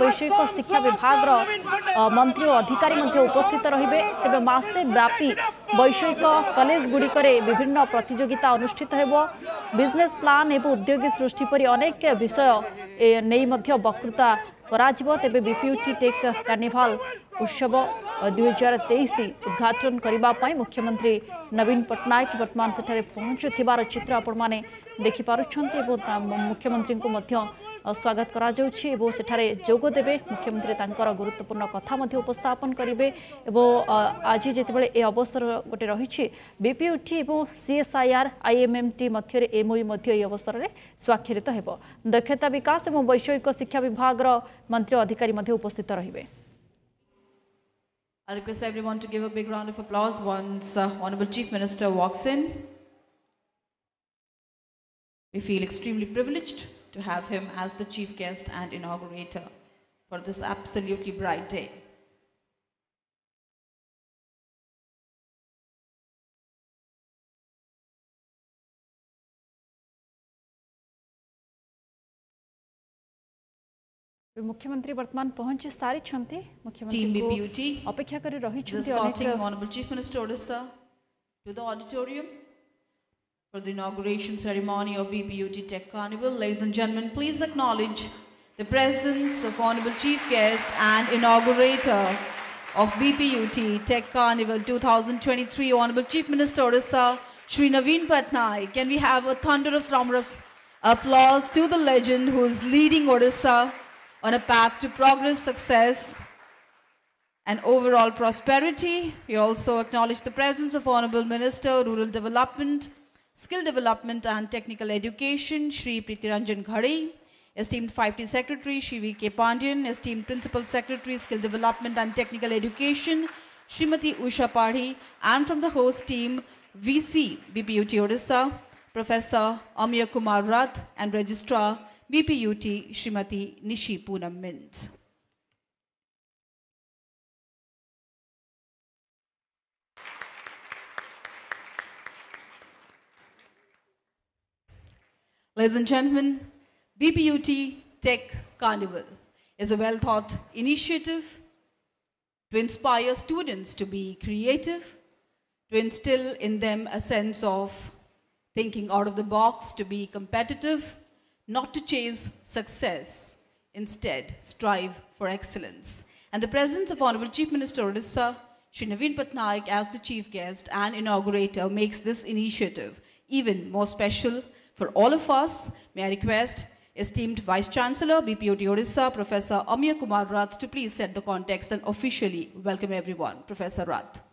ବୈଷୟିକ ଶିକ୍ଷା ବିଭାଗର ଅ, ମନ୍ତ୍ରୀ ଓ ଅଧିକାରୀ ମଧ୍ୟ ଉପସ୍ଥିତ ରହିବେ ତେବେ ମାସେ ବ୍ୟାପୀ ବୈଷୟିକ କଲେଜଗୁଡ଼ିକରେ ବିଭିନ୍ନ ପ୍ରତିଯୋଗିତା ଅନୁଷ୍ଠିତ ହେବ ବିଜନେସ୍ ପ୍ଲାନ୍ ଏବଂ ଉଦ୍ୟୋଗୀ ସୃଷ୍ଟି ପରି ଅନେକ ବିଷୟ ଏ ନେଇ ମଧ୍ୟ ବକ୍ତୃତା କରାଯିବ ତେବେ ବିପିୟୁଟି ଟେକ୍ କାର୍ନିଭାଲ ଉତ୍ସବ ଦୁଇ ହଜାର ତେଇଶ ଉଦ୍ଘାଟନ କରିବା ପାଇଁ ମୁଖ୍ୟମନ୍ତ୍ରୀ ନବୀନ ପଟ୍ଟନାୟକ ବର୍ତ୍ତମାନ ସେଠାରେ ପହଞ୍ଚୁଥିବାର ଚିତ୍ର ଆପଣମାନେ ଦେଖିପାରୁଛନ୍ତି ଏବଂ ତା ମୁଖ୍ୟମନ୍ତ୍ରୀଙ୍କୁ ମଧ୍ୟ ଅ, ସ୍ୱାଗତ କରାଯାଉଛି ଏବଂ ସେଠାରେ ଯୋଗ ଦେବେ ମୁଖ୍ୟମନ୍ତ୍ରୀ ତାଙ୍କର ଗୁରୁତ୍ୱପୂର୍ଣ୍ଣ କଥା ମଧ୍ୟ ଉପସ୍ଥାପନ କରିବେ ଏବଂ ଅ, ଆଜି ଯେତେବେଳେ ଏ ଅବସର ଗୋଟେ ରହିଛି ବିପିୟୁଟି ଏବଂ ସିଏସ୍ଆଇଆର୍ ଆଇଏମ୍ଏମ୍ଟି ମଧ୍ୟରେ ଏମ୍ଓୟୁ ମଧ୍ୟ ଏହି ଅବସରରେ ସ୍ୱାକ୍ଷରିତ ହେବ ଦକ୍ଷତା ବିକାଶ ଏବଂ ବୈଷୟିକ ଶିକ୍ଷା ବିଭାଗର ମନ୍ତ୍ରୀ ଓ ଅଧିକାରୀ ମଧ୍ୟ ଉପସ୍ଥିତ ରହିବେ I request everyone to give a big round of applause once uh, Honorable Chief Minister walks in. We feel extremely privileged to have him as the chief guest and inaugurator for this absolutely bright day. ମୁଖ୍ୟମନ୍ତ୍ରୀ ବର୍ତ୍ତମାନ ପହଞ୍ଚି ସାରିଛନ୍ତି Team ମୁଖ୍ୟମନ୍ତ୍ରୀଙ୍କୁ BPUT ଅପେକ୍ଷା କରି is ରହିଛନ୍ତି escorting ଅନେକ Honorable Chief Minister Odisha to the auditorium for the inauguration ceremony of BPUT Tech Carnival. Ladies and gentlemen, please acknowledge the presence of Honorable Chief Guest and inaugurator of BPUT Tech Carnival 2023, Honorable Chief Minister Odisha, Shri Naveen Patnaik. Can we have a thunderous round of applause to the legend who is leading Odisha on a path to progress, success, and overall prosperity. We also acknowledge the presence of Honorable Minister, Rural Development, Skill Development and Technical Education, Shri Pritiranjan Gharai, esteemed 5T Secretary, Shri V.K. Pandian, esteemed Principal Secretary, Skill Development and Technical Education, Srimati Usha Padhee, and from the host team, VC BPUT Odisha, Professor Amiya Kumar Rath, and Registrar BPUT Srimati Nishi Poonam Minz. Ladies and gentlemen, BPUT Tech Carnival is a well thought initiative to inspire students to be creative, to instill in them a sense of thinking out of the box, to be competitive, not to chase success, instead, strive for excellence. And the presence of Honorable Chief Minister Odisha, Naveen Patnaik, as the chief guest and inaugurator makes this initiative even more special for all of us. May I request esteemed Vice Chancellor, BPUT Odisha, Professor Amiya Kumar Rath, to please set the context and officially welcome everyone. Professor Rath.